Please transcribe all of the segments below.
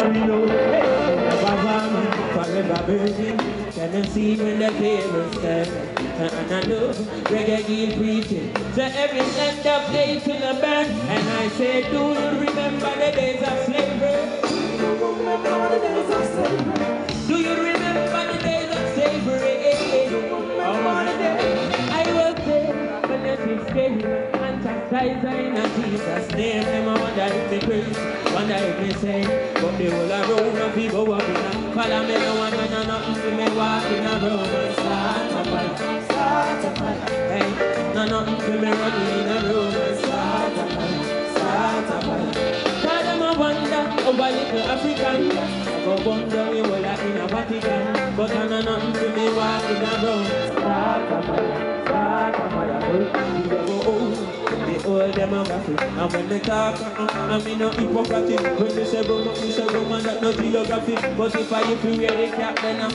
Never warm, forever burning Can you see when the tables turn And I know reggae keep preaching So every end of day to the burn And I say do you remember the days of slavery? Do you remember the days of slavery? Do you remember the days of slavery? I was there when the six and in Jesus' name. Them I wonder if me preach, wonder if me say, but the whole Rome of people walking up. Follow me, no one know nothing to me walking a Rome and start a fight, start a fight. Hey, no nothing to me running in a and start a fight, start a fight. Tell them I wonder, oh, little African. I go wonder we were like in a Vatican, but I know nothing to me walking a Rome. Start a fight, start a fight. You go old. The old demographic And when they talk, uh, uh, I mean no hypocrisy. When they say bro, me say bro, man, that no geography. But if I if you wear the cap, then uh,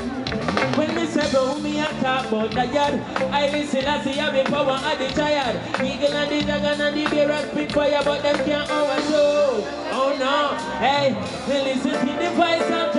When me say bro, me a talk about the yard. I listen, I see how me power and the tired. Eagle and the dragon and the bear and spit fire But them can't overthrow. Oh no, hey, they listen to the voice of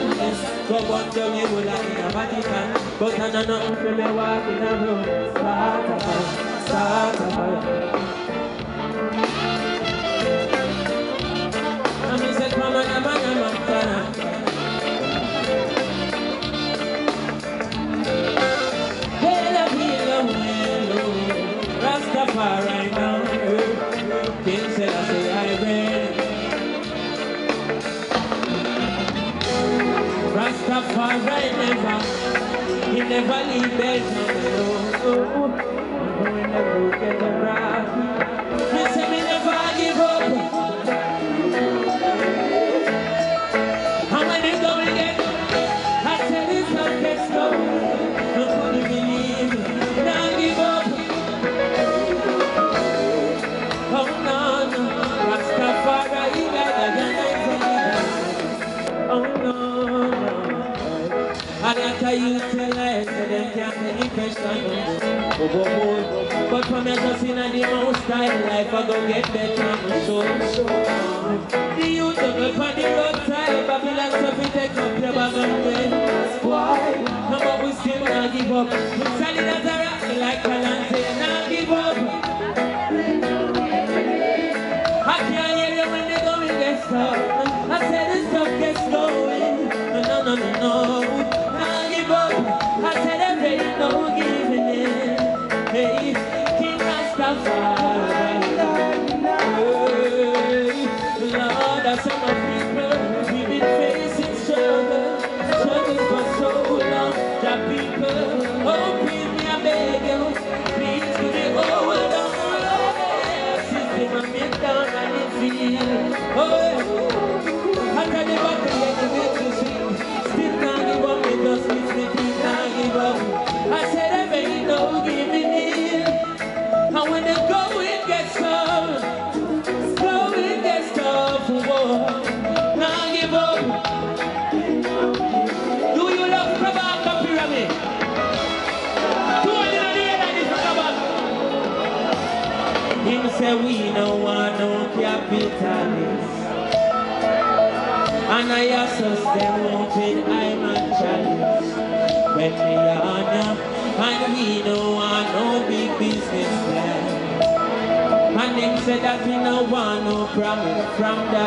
Go wonder me would like in a But I know nothing to me walk in a room Start a fight, start a fight And me Never He never leave Belgium alone He never get the time life, I go get better, I'm sure. The youth of the on the roadside, Babylon we take up your bag and win. Why? No, but we still not give up. We solid as a rock, like Kalante, not I said them with I'm a chalice When we are now And we no want no big businessman And them say that we no want no promise from the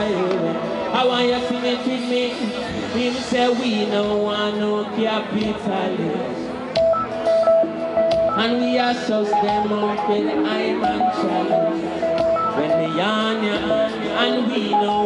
I want you to make with me Him say we no want no capitalist and we are so them with I'm and challenge. When they on ya, and we no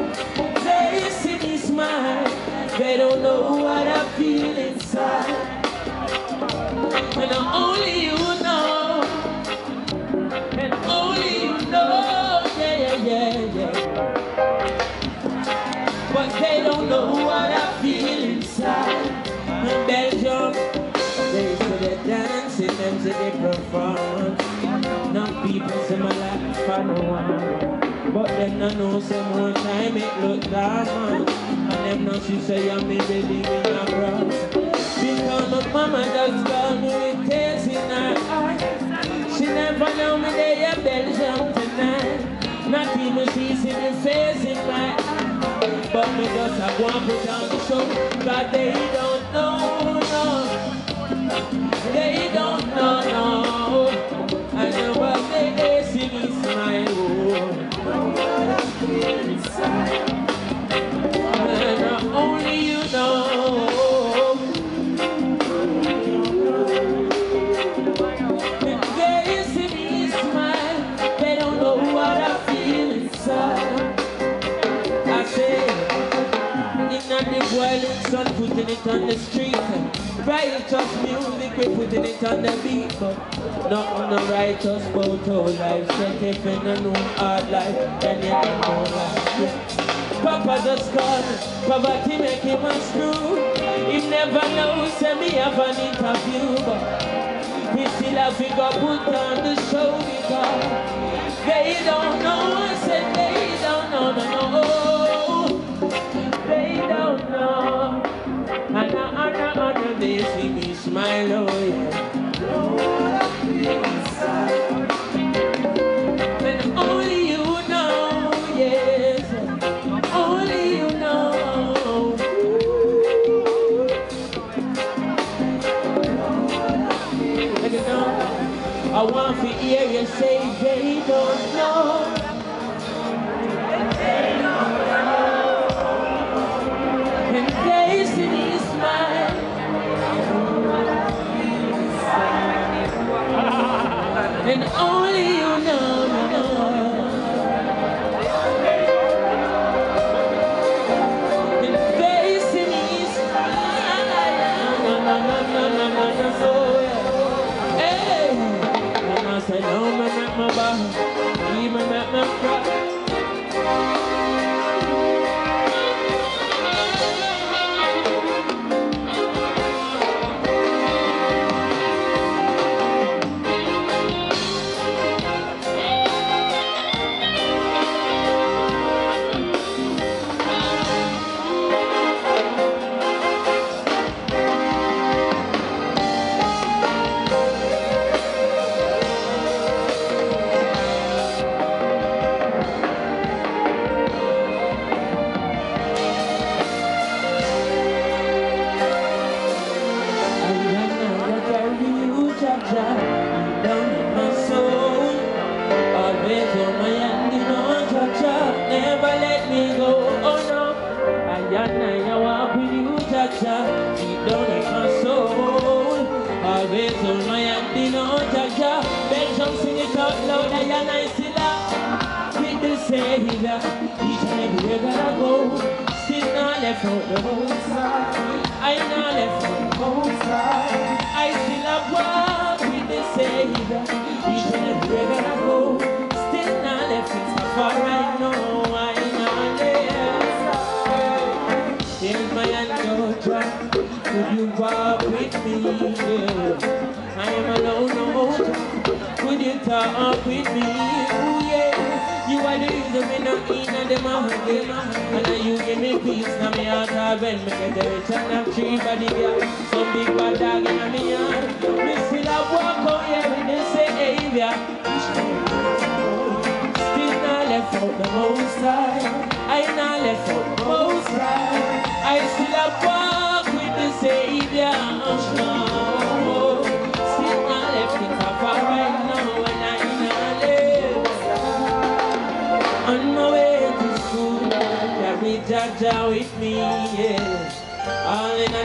feel inside. And only you know, and only you know, yeah, yeah, yeah, yeah. They don't know what I feel inside. In Belgium, they say they dancing, them say they perform. Now people say my life I no one. But them no know say more time it look dark And them no see say I'm me believe in a cross. Because my mama just told me with tears in her eyes. She never know me there in Belgium tonight. Not even she see the face in my eyes. But me just go and put on the show. But they don't know, no. They don't know, no. Sun, putting it on the street. Righteous music, we putting it on the beat. But on the righteous about our life. Set if in a new hard life, then you don't know life. Papa just called poverty make him a screw. He never knows, say me have an interview. But he still have to go put on the show because they don't know. Said me And only you know, loud, I I still up with the Savior. Each and everywhere that I go, still not left out the whole side. I not left out the whole side. I still up walk with the Savior. Each and everywhere that I go, still not left it so far. Know I not left. In my hand, Georgia, could you walk with me? Yeah. I am alone, no Could you talk with me? Ooh, yeah. You are the reason me not in and them a hungry. And then you give me peace, now me heart when me get the rich and have three body girl. Some big bad dog in me yard. Me still a walk out here with the Savior. Still not left out the most high. I not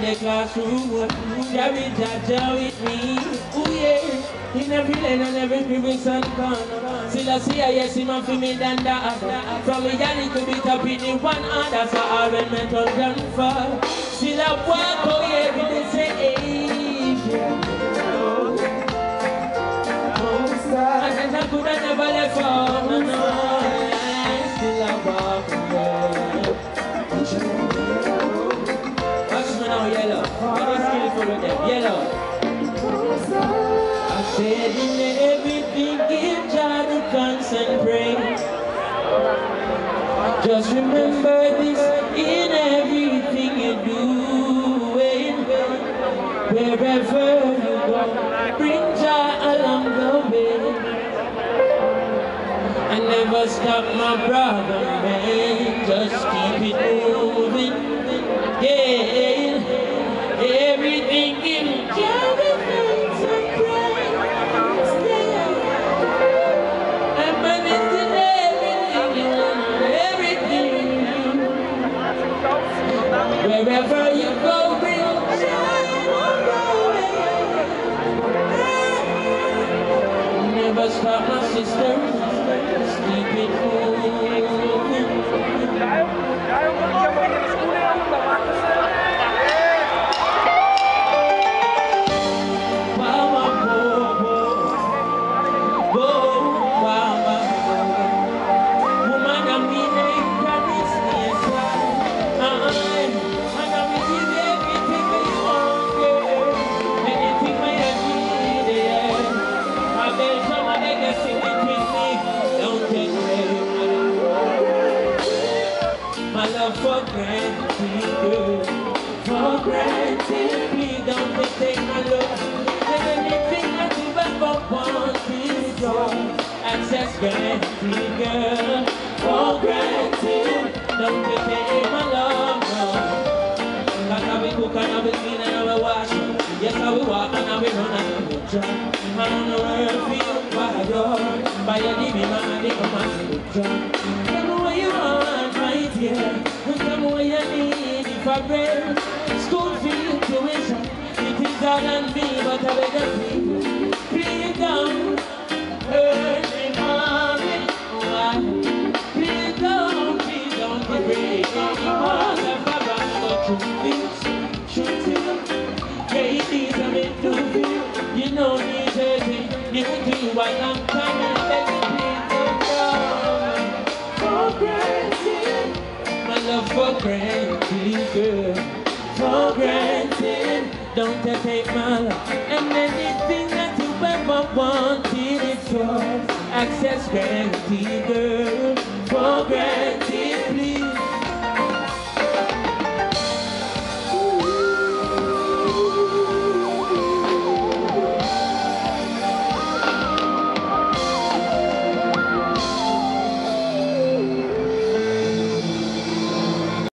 the classroom, carry Jaja with me, ooh yeah. In every lane and every crevice and corner, see Selassie, yes, him and for me than that. From me, I need to beat up in the one other, so I will metal gunfire. Still I walk, oh yeah, we they say, yeah. And I could have never left home, no, no. I said in everything, give Jah the concentrate. Just remember this in everything you do. Wherever you go, bring Jah along the way. And never stop, my brother, man. Just keep it moving. Stop, Will and will and will and will what you school fee tuition. It is all on me, but I beg of anything that you ever